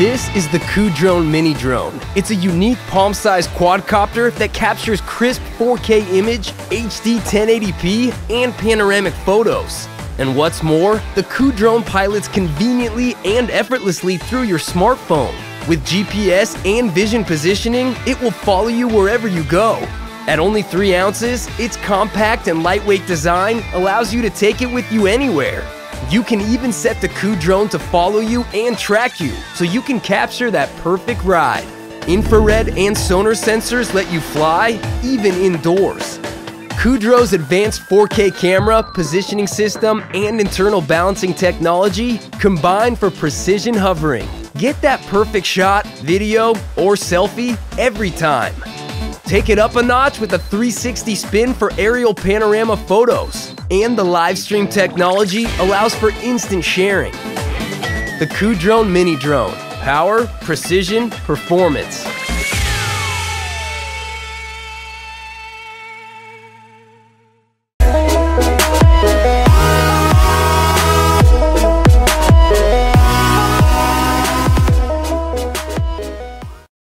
is the Kudrone Mini Drone. It's a unique palm-sized quadcopter that captures crisp 4K image, HD 1080p, and panoramic photos. And what's more, the Kudrone pilots conveniently and effortlessly through your smartphone. With GPS and vision positioning, it will follow you wherever you go. At only 3 ounces, its compact and lightweight design allows you to take it with you anywhere. You can even set the Kudrone to follow you and track you, so you can capture that perfect ride. Infrared and sonar sensors let you fly, even indoors. Kudrone's advanced 4K camera, positioning system, and internal balancing technology combine for precision hovering. Get that perfect shot, video, or selfie every time. Take it up a notch with a 360 spin for aerial panorama photos. And the live stream technology allows for instant sharing. The Kudrone Mini Drone. Power, precision, performance.